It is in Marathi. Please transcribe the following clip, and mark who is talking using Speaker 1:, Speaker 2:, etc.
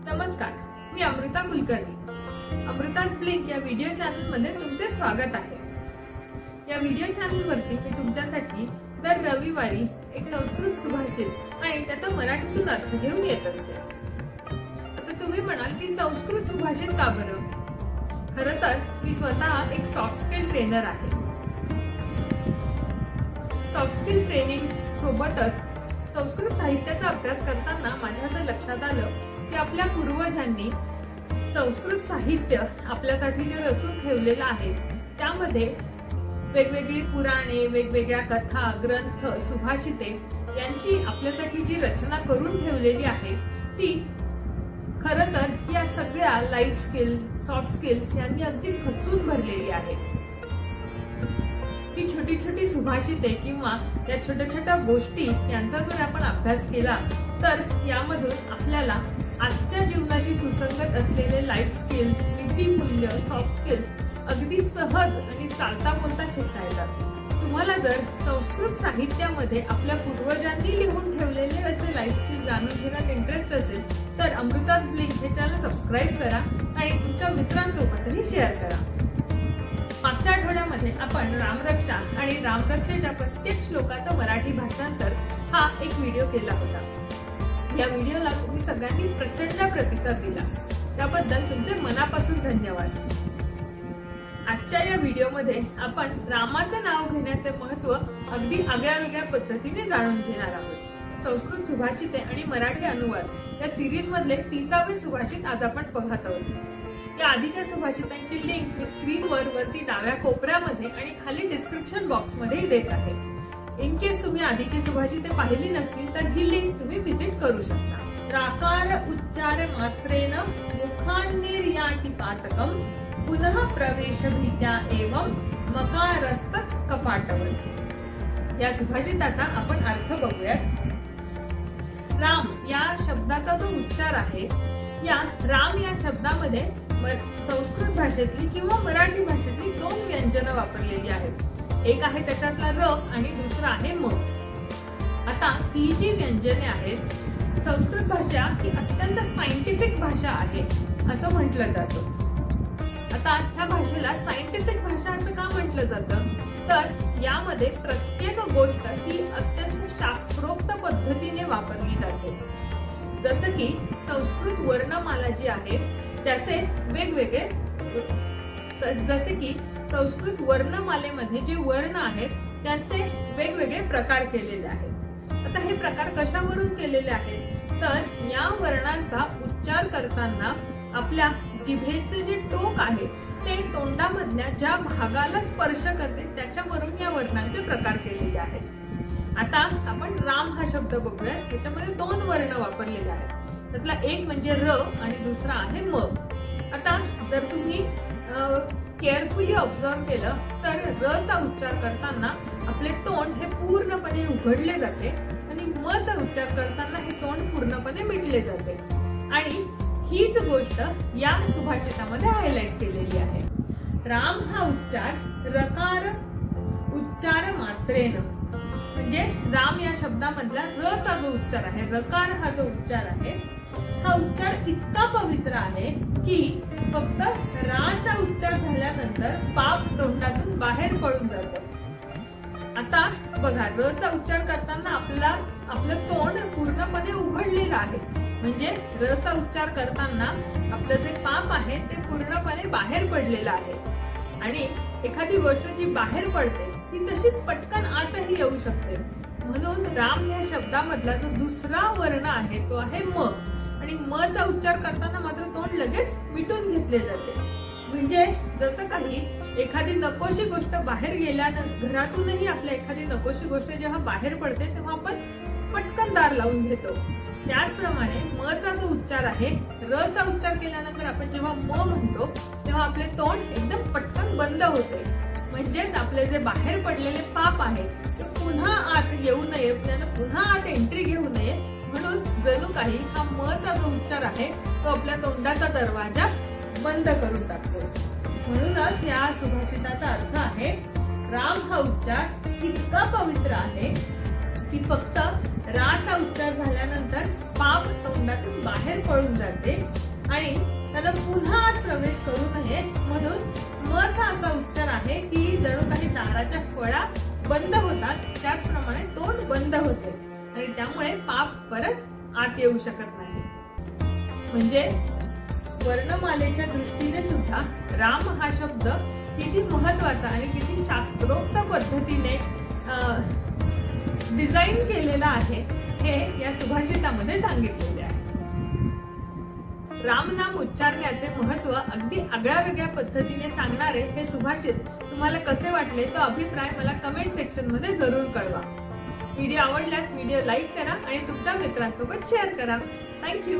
Speaker 1: नमस्कार मी अमृता कुलकर्णी. अमृता ब्लिंक या व्हिडिओ चॅनलमध्ये तुमचे स्वागत आहे. या व्हिडिओ चॅनल वरती मी तुमच्यासाठी दर रविवारी एक संस्कृत सुभाषित आणि त्याचा मराठीतून अर्थ घेऊन येत असते. आता तुम्ही म्हणाल की संस्कृत सुभाषित का बरं? खर तर मी स्वतः एक सॉफ्ट स्किल ट्रेनर आहे. सॉफ्ट स्किल ट्रेनिंग सोबतच संस्कृत साहित्याचा अभ्यास करताना माझ्या असं लक्षात आलं की आपल्या पूर्वजांनी संस्कृत साहित्य आपल्यासाठी जे रचून ठेवलेलं आहे त्यामध्ये वेगवेगळी पुराणे वेगवेगळ्या कथा ग्रंथ सुभाषिते यांची आपल्यासाठी जी रचना करून ठेवलेली आहे ती खर तर या सगळ्या लाईफ स्किल्स सॉफ्ट स्किल्स यांनी अगदी खचून भरलेली आहे. ती छोटी छोटी सुभाषिते किंवा त्या छोट्या छोट्या गोष्टी यांचा जर आपण अभ्यास केला तर यामधून आपल्याला आजच्या जीवनाशी सुसंगत असलेले लाईफ स्किल्स नीतीमूल्य सॉफ्ट स्किल्स अगदी सहज आणि चालता बोलता शिकता येतात तुम्हाला जर संस्कृत साहित्यामध्ये आपल्या पूर्वजांनी लिहून ठेवलेले असे लाईफ स्किल्स जाणून घेण्यात इंटरेस्ट असेल तर अमृताज ब्लिंक हे चॅनल सबस्क्राईब करा आणि तुमच्या मित्रांसोबतही शेअर करा. मागच्या आठवड्यामध्ये आपण रामरक्षा आणि रामरक्षेच्या प्रत्येक श्लोकाचं मराठी भाषांतर हा एक व्हिडिओ केला होता. या व्हिडिओला तुम्ही सगळ्यांनी प्रचंड प्रतिसाद दिला. त्याबद्दल तुमचे मनापासून धन्यवाद. आजच्या या व्हिडिओमध्ये आपण रामाचं नाव घेण्याचे महत्त्व अगदी आगळ्या वेगळ्या पद्धतीने जाणून घेणार आहोत. संस्कृत सुभाषिते आणि मराठी अनुवाद या सिरीज मधले तिसावे सुभाषित आज आपण पाहत आहोत. या आधीच्या सुभाषितांची लिंक मी स्क्रीनवर वरती डाव्या कोपऱ्यामध्ये आणि खाली डिस्क्रिप्शन बॉक्समध्ये देत आहे. इन केस तुम्ही आधीची सुभाषिते पाहिली नसतील तर ही लिंक तुम्ही व्हिजिट करू शकता. प्राकार उच्चार मात्रेन मुखान्निर्याटिपातकम पुनः प्रवेश भीत्या एवं मकारस्त कपाटवत. या सुभाषिताचा आपण अर्थ बघूयात. राम या शब्दाचा जो उच्चार आहे या राम या शब्दामध्ये संस्कृत भाषेतली किंवा मराठी भाषेतली दोन व्यंजन वापरलेली आहेत. एक आहे त्याच्यातला र आणि दुसरा आहे म आता ही जी व्यंजने आहेत संस्कृत भाषा ही अत्यंत सायंटिफिक भाषा आहे असं म्हटलं जातं. आता ह्या भाषेला सायंटिफिक भाषा असं का म्हटलं जातं? तर यामध्ये प्रत्येक गोष्ट ही अत्यंत शास्त्रोक्त पद्धतीने वापरली जाते. जसं की संस्कृत वर्णमाला जी आहे त्याचे वेगवेगळे जसे की संस्कृत वर्णमालेमध्ये जे वर्ण आहेत त्यांचे वेगवेगळे प्रकार केलेले आहेत. आता हे प्रकार कशावरून केलेले आहेत? तर या वर्णांचा उच्चार करताना आपल्या जिभेचे जे टोक आहे ते तोंडामधल्या ज्या भागाला स्पर्श करते त्याच्यावरून या वर्णांचे प्रकार केलेले आहेत. आता आपण राम हा शब्द बघूया. त्याच्यामध्ये दोन वर्ण वापरलेले आहेत. त्यातला एक म्हणजे र आणि दुसरा आहे म. आता जर तुम्ही केअरफुली ऑब्झर्व केलं तर र चा उच्चार करताना आपले तोंड हे पूर्णपणे उघडले जाते आणि म चा उच्चार करताना हे तोंड पूर्णपणे मिटले जाते. आणि हीच गोष्ट या सुभाषितामध्ये हायलाइट केलेली आहे. राम हा उच्चार रकार उच्चार मात्रेन. म्हणजे राम या शब्दामधला र चा जो उच्चार आहे रकार हा जो उच्चार आहे हा उच्चार इतका पवित्र आहे की फक्त उच्चार झाल्यानंतर पाप तोंडातून बाहेर पळून जात. आता बघा रचा उच्चार करताना आपला आपलं तोंड पूर्णपणे उघडलेलं आहे. म्हणजे रचा उच्चार करताना आपलं जे पाप आहे ते पूर्णपणे बाहेर पडलेलं आहे. आणि एखादी गोष्ट जी बाहेर पडते ती तशीच पटकन आतही येऊ शकते. म्हणून राम या शब्दामधला जो दुसरा वर्ण आहे तो आहे म. आणि म चा उच्चार करताना मात्र तोंड लगेच मिटून घेतले जाते. म्हणजे जसं काही एखादी नकोशी गोष्ट बाहेर गेल्यानंतर घरातूनही आपल्या एखादी नकोशी गोष्ट जेव्हा बाहेर पडते तेव्हा आपण पटकन दार लावून घेतो. त्याचप्रमाणे म चा जो उच्चार आहे र चा उच्चार केल्यानंतर आपण जेव्हा म म्हणतो तेव्हा आपले तोंड एकदम पटकन बंद होते. म्हणजेच आपले जे बाहेर पडलेले पाप आहे ते पुन्हा आत येऊ नये पुन्हा आत एंट्री घेऊ नये. म्हणून जणू काही हा म चा जो उच्चार आहे तो आपल्या तोंडाचा दरवाजा बंद करून टाकतो. म्हणूनच या सुभाषिताचा अर्थ आहे राम हा उच्चार इतका पवित्र आहे की फक्त राचा उच्चार झाल्यानंतर पाप तोंडातून बाहेर पळून जाते आणि त्याला पुन्हा आत प्रवेश करू नये म्हणून मध असा उच्चार आहे की जणू काही दाराच्या फळा बंद होतात त्याचप्रमाणे तोंड बंद होते. आणि त्यामुळे पाप परत आत येऊ शकत नाही. म्हणजे वर्णमालेच्या दृष्टीने सुद्धा राम हा शब्द किती महत्त्वाचा आणि किती शास्त्रोक्त पद्धतीने डिझाईन केलेला आहे हे या सुभाषितामध्ये सांगितलेले आहे. रामनाम उच्चारण्याचे महत्त्व अगदी आगळ्या वेगळ्या पद्धतीने सांगणारे हे सुभाषित तुम्हाला कसे वाटले तो अभिप्राय मला कमेंट सेक्शनमध्ये जरूर कळवा. व्हिडिओ आवडल्यास व्हिडिओ लाईक करा आणि तुमच्या मित्रांसोबत शेअर करा. थँक्यू